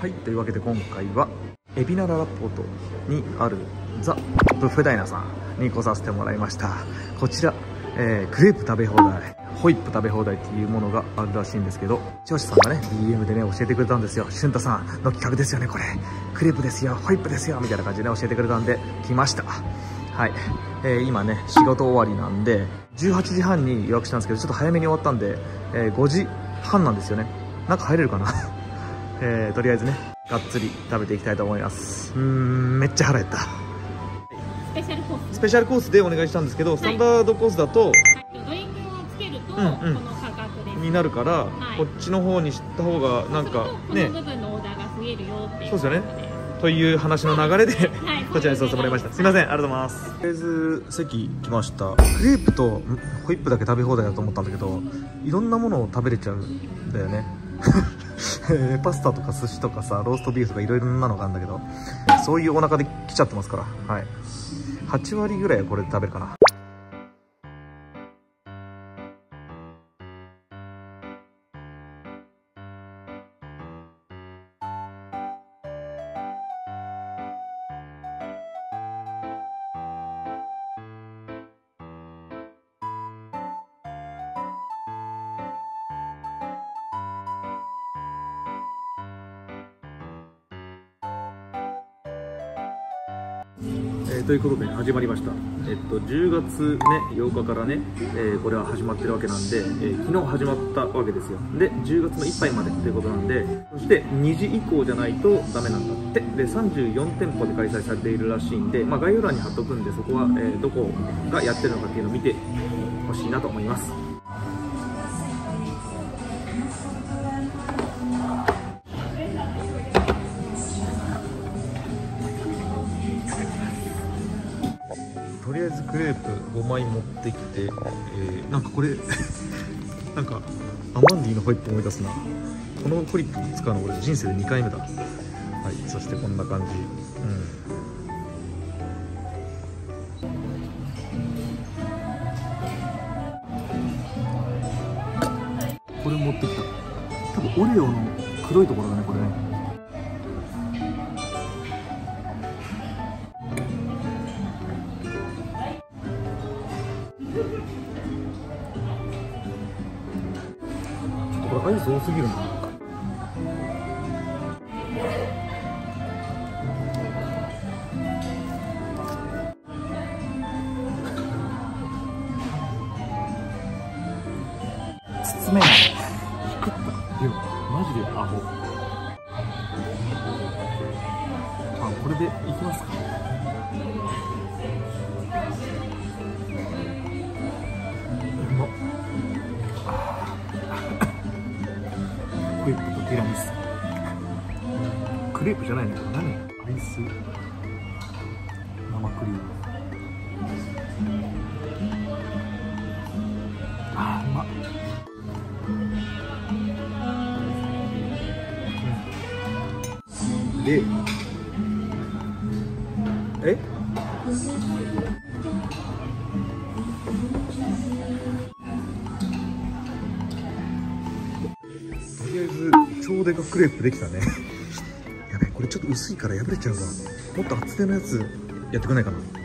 はいというわけで今回は海老名ララポートにあるザ・ブッフェダイナさんに来させてもらいました。こちら、えークレープ食べ放題ホイップ食べ放題っていうものがあるらしいんですけど視聴者さんがね DM でね教えてくれたんですよ。俊太さんの企画ですよねこれ。クレープですよホイップですよみたいな感じでね教えてくれたんで来ました。はい、えー今ね仕事終わりなんで18時半に予約したんですけどちょっと早めに終わったんで、えー5時半なんですよね。中入れるかな？えーとりあえずねがっつり食べていきたいと思います。うーんめっちゃ腹減った。スペシャルコーススペシャルコースでお願いしたんですけど、スタンダードコースだとはいドリンクをつけると、うんうん。この価格です。になるから、い。こっちの方にした方がなんかね。オーダーが増えるよっていう。そうですよね。こという話の流れではい。こちらにさせてもらいました。すいませんありがとうございますとりあえず席来ました。クレープとんホイップだけ食べ放題だと思ったんだけどいろんなものを食べれちゃうんだよねえパスタとか寿司とかさローストビーフとかいろいろなのがあるんだけどそういうお腹で来ちゃってますから。はい。8割ぐらいはこれで食べるかな。えーということで始まりました、えっと、10月、ね、8日からね、えーこれは始まってるわけなんで、えー昨日始まったわけですよ。で10月のいっぱいまでということなんでそして2時以降じゃないとダメなんだって。で34店舗で開催されているらしいんで、まあ、概要欄に貼っとくんでそこは、えどこがやってるのかっていうのを見てほしいなと思います。えずクレープ5枚持ってきて、えーなんかこれ なんかアマンディのホイップ思い出すな。このホイップ使うの俺人生で2回目だ。はいそしてこんな感じ。うん。これ持ってきた。多分オレオの黒いところだね。包めない作ったよマジでアホ。あこれでいきますか。うまっ。ホイップとティラミス。クレープじゃないねこれ何？アイス。でえ？とりあえず超でかクレープできたね。やべこれちょっと薄いから破れちゃうわ。もっと厚手のやつやってくれないかな。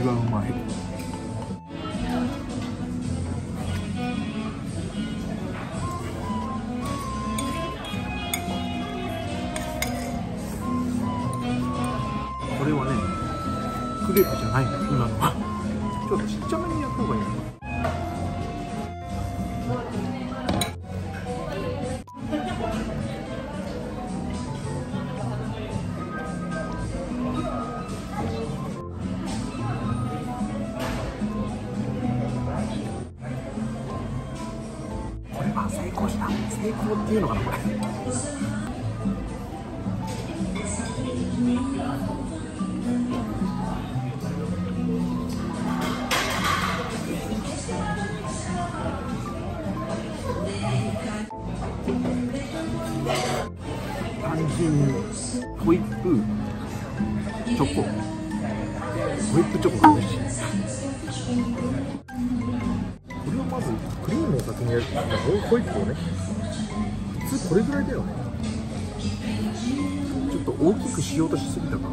味はうのかなこれ。単純にホイップチョコ。ホイップチョコが美味しい。これはまずクリームを先にやる。ホイップをね。通これぐらいだよね。ちょっと大きくしようとしすぎたか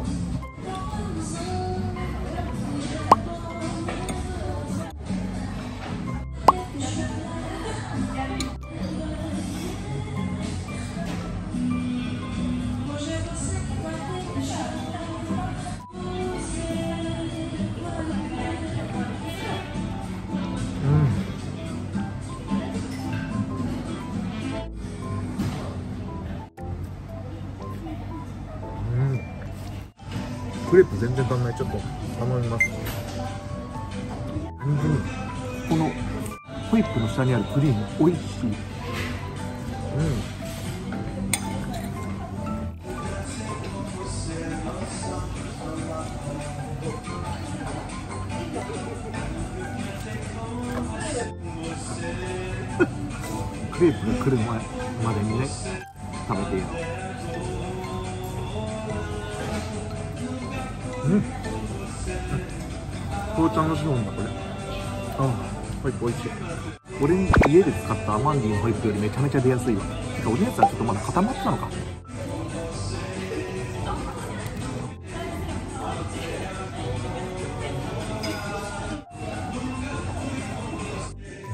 レープ全然足んない。ちょっと頼みます。単純にこのホイップの下にあるクリーム美味しい。うん。クレープが来る前までにね食べてやろううん。紅茶のシフォンだこれあホイップ美味しい。俺に家で使ったアマンディのホイップよりめちゃめちゃ出やすいわ。てか俺のやつはちょっとまだ固まってたのか。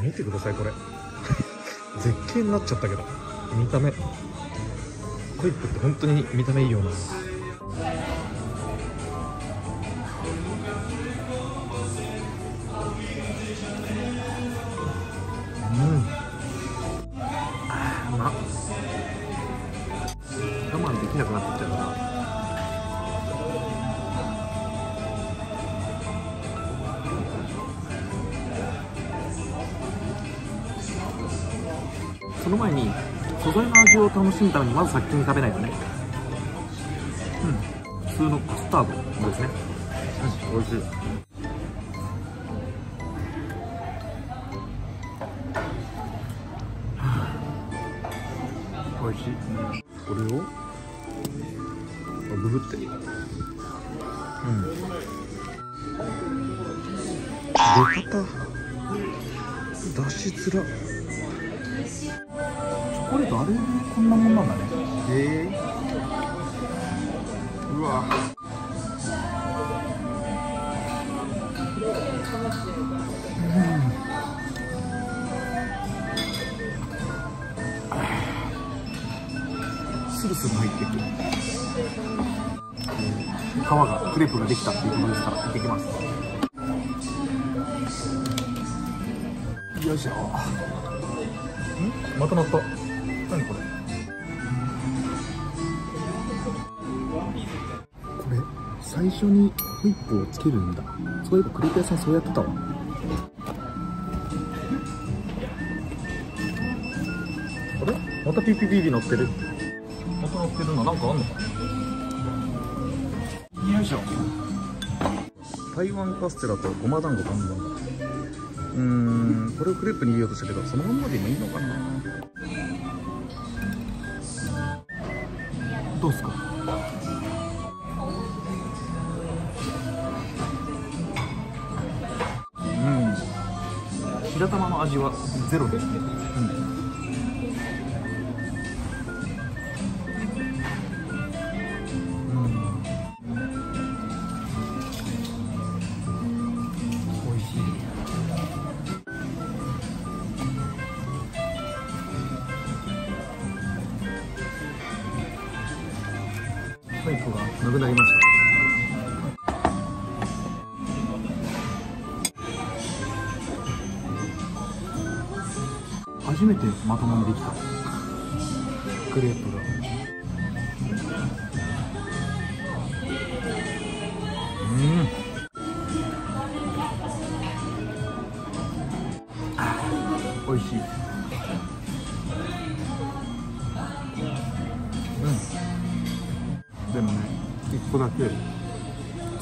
見てくださいこれ。絶景になっちゃったけど。見た目。ホイップって本当に見た目いいよなの前に素材の味を楽しむためにまず先に食べないとね。うん。普通のカスタードですね。うん。美味しい。美味しい。これをあブフって。うん。出方。出しづら。チョコレートあれでこんなもんなんだね。へえ。うわ。スルスル入っていく皮がクレープができたっていうことですからいってきます。よいしょ。んまとまった最初にホイップをつけるんだ。そういえばクレープ屋さんそうやってたわ。あれ？また PPBB 乗ってる。また乗ってるのなんかあんのかよいしょ。台湾カステラとごま団子頼んだんだ。うーんこれをクレープに入れようとしたけどそのまんまでもいいのかな？味はゼロですね。まともにできた。クレープが。うん。美味しい。うん。でもね一個だけ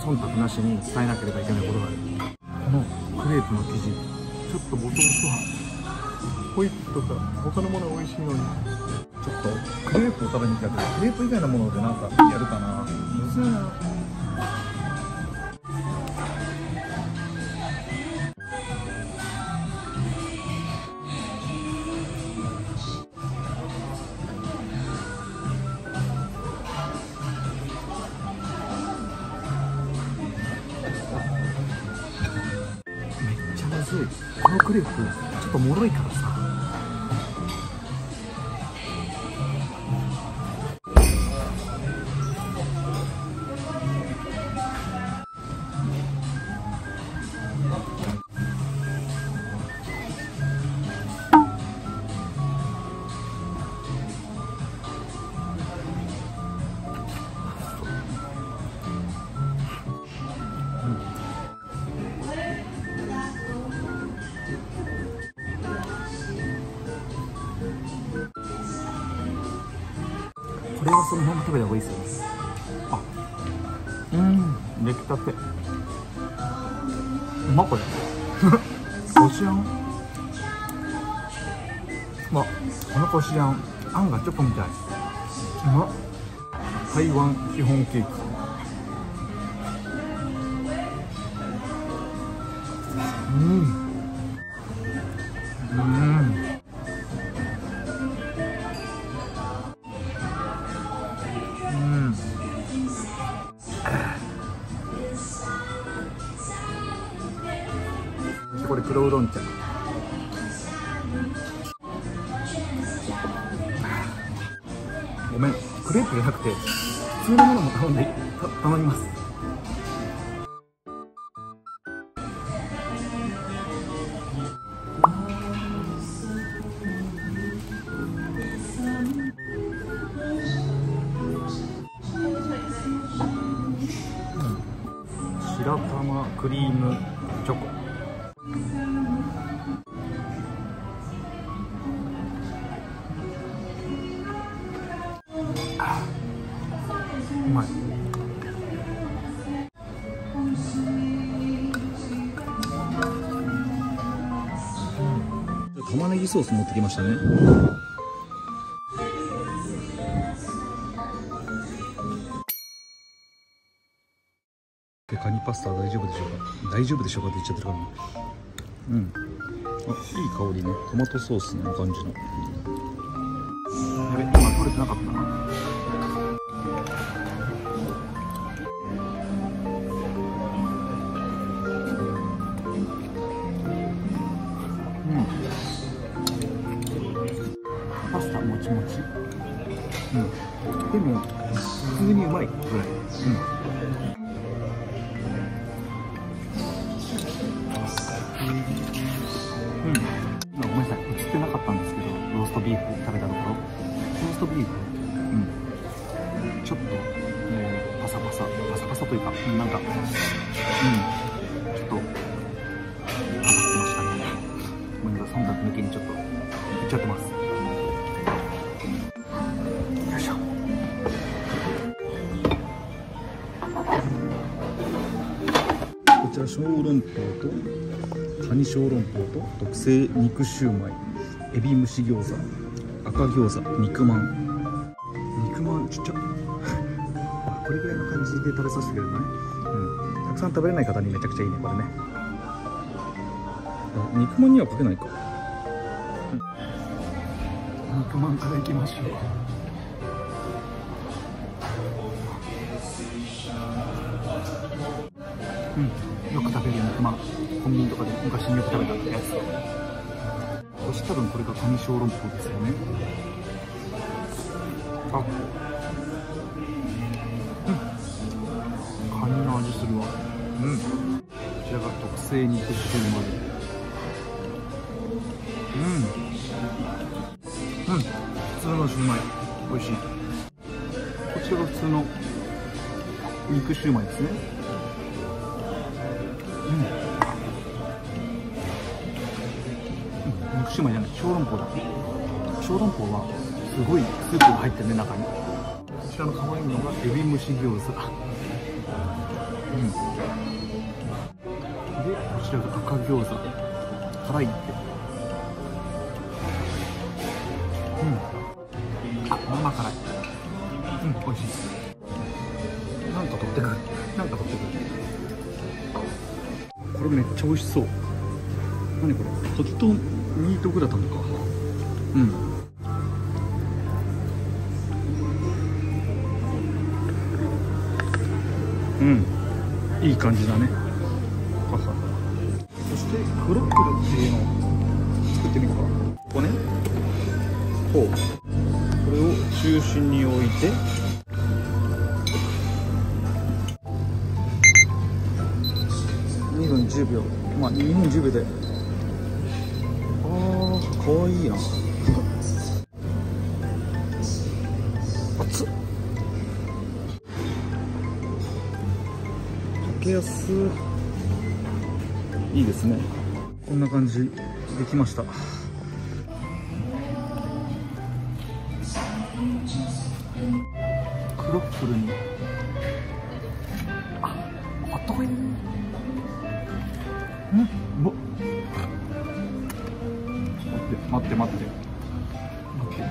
忖度なしに伝えなければいけないことがある。このクレープの生地ちょっとボソボソホイップとか他のもの美味しいのに。ちょっとクレープを食べに来たけどクレープ以外のものでなんかやるかな。むずい。なこのクレープっと脆いからさ。出来たて。うまこれ。こしあん。うわこのこしあんあんがチョコみたい。うま台湾シフォンケーキ。うん。ごめん。クレープじゃなくて普通のものも頼んで頼みます。ソース持ってきましたね。でカニパスタ大丈夫でしょうか？大丈夫でしょうかって言っちゃってるからなうん。あいい香りね。トマトソースの感じの。あれ今取れてなかったな今ごめんなさい。映ってなかったんですけどローストビーフ食べたところ。ローストビーフ、うん、ちょっと、えーパサパサ。パサパサというかなんかうん。ちょっと上がってましたね。ごめんなさい。忖度抜きにちょっといっちゃってます。よいしょ。こちら小籠包とカニ小籠包と特製肉シューマイエビ蒸し餃子赤餃子肉まん。肉まんちっちゃ。これぐらいの感じで食べさせてくれるのねうん。たくさん食べれない方にめちゃくちゃいいねこれね。肉まんにはかけないか、うん、肉まんからいきましょう。うん、まんコンビニとかで昔によく食べたやつ。そして多分これがカニ小籠包ですよね。あ。うん。カニの味するわ。うん。こちらが特製肉シューマイうん。うん。普通のシューマイ。美味しい。こちらが普通の肉シューマイですね。うん、肉島じゃない小籠包だ小籠包はすごいスープが入ってるね中にこちらの可愛いのがエビ蒸し餃子うん。でこちらが赤餃子辛いってちゃ美味しそう。何これ？ポテトミートグラタンか？うん。うん。いい感じだね。そしてしてクロックルっていうのを作ってみようか。ここね。こう。これを中心に置いて。10秒で。あーかわいいな。熱っ。かけやす。いいですね。こんな感じできました。クロッフルに。ああったかい。うん。待って待って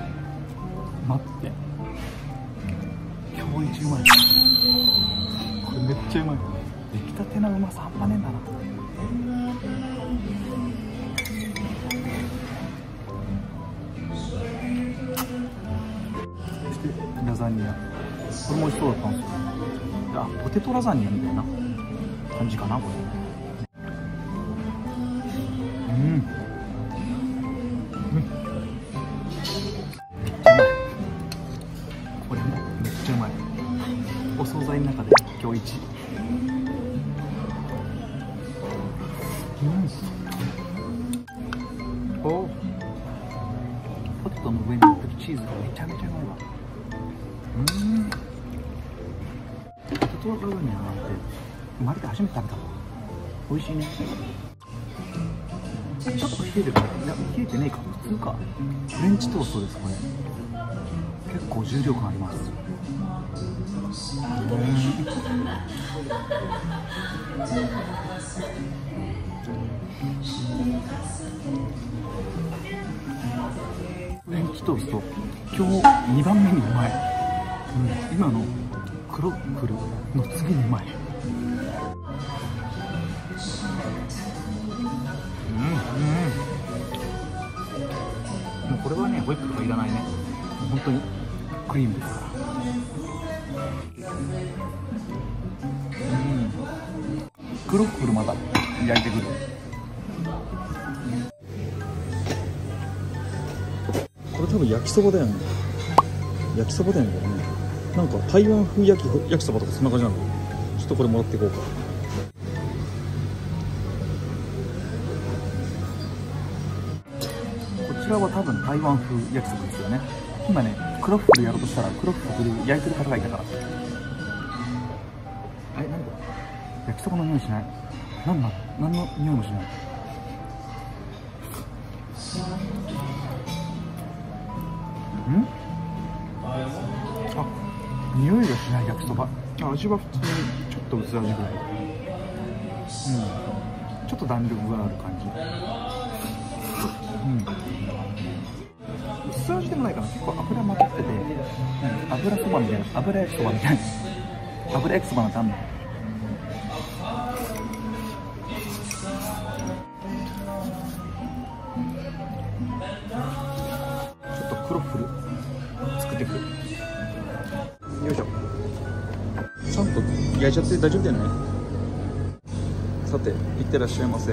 待って。今日一うまいこれめっちゃうまい。出来たてのうまさ半端ねえんだな。そしてラザニアこれも美味しそうだったんですよあポテトラザニアみたいな感じかなこれ。日。うんお。ポテトの上に乗ってるチーズがめちゃめちゃうまいわ。うん。ポテトラザニアなんて生まれて初めて食べたわ。美味しいね。ちょっと冷えてる。いや冷えてねえか。普通か。フレンチトーストですこれ。結構重量感あります。フレンチトースト今日2番目にうまい、うん、今のクロッフルの次にうまいうんうん。もうこれはねホイップとかいらないね。本当に。クリームです。うん。クロッフルまた焼いてくる。これ多分焼きそばだよね。焼きそばだよね。なんか台湾風焼き焼きそばとかそんな感じなの。ちょっとこれもらっていこうか。こちらは多分台湾風焼きそばですよね今ねクロッフルやろうとしたらクロッフル焼いてる方がいたから。え何これ？焼きそばの匂いしない？何な何の匂いもしない。ん？あ匂いがしない焼きそば。味は普通にちょっと薄味ぐらい。うん。ちょっと弾力がある感じ。うん。薄味でもないかな。結構油混ざってて、うん、油そばみたいな油焼きそばみたいな。油焼きそばなんてあんのちょっとクロッフル作ってくよいしょ。ちゃんと焼いちゃって大丈夫だよねさていってらっしゃいませ。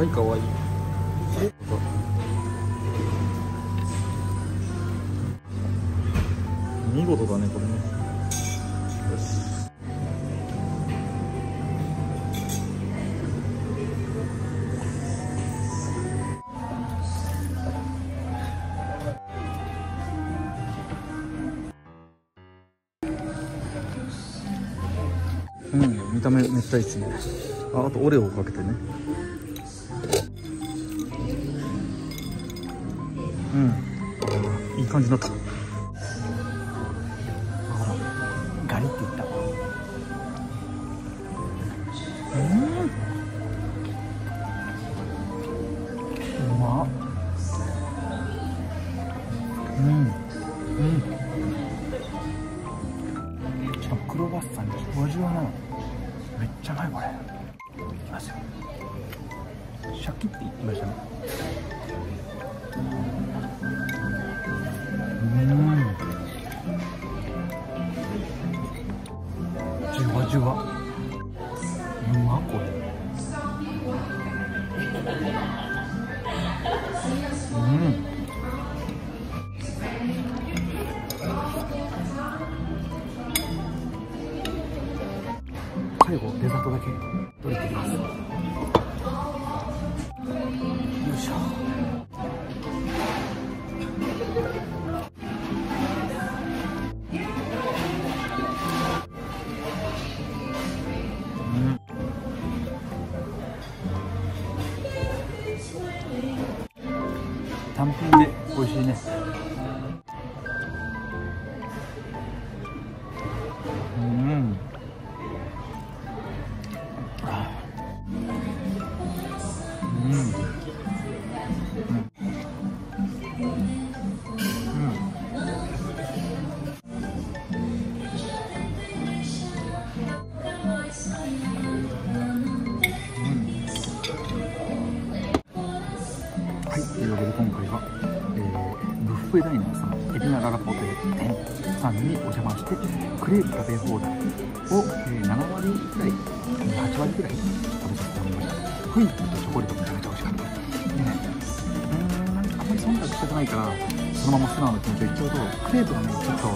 はいかわい。い見事だねこれね。よしうん見た目めったいですね。ああとオレオをかけてね。感じになった。あほらガリっていったうん。うまうん。うん。しかもクロワッサンにふわじゅわなめっちゃうまいこれいきますよシャキって言ってましたねじゅ。単品で美味しいね。はい、というわけで今回は、えー、ブッフェダイナーさん、エビナララポテ店さんにお邪魔して、クレープ食べ放題を、えー7割くらい、8割くらい食べさせてもらいました。ホイップとチョコレートめちゃめちゃ美味しかったで。ね、うーん、なんかあんまり忖度したくないから、そのまま素直な気持ちで言っちゃうと、クレープがね、ちょっと、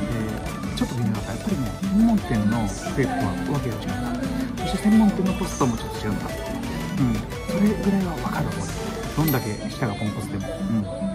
えーちょっと微妙だった。やっぱりね、専門店のクレープとはわけが違うんだ。そして専門店のポストもちょっと違うんだ。うん、それぐらいは分かる俺どんだけ舌がポンコツでも、うん、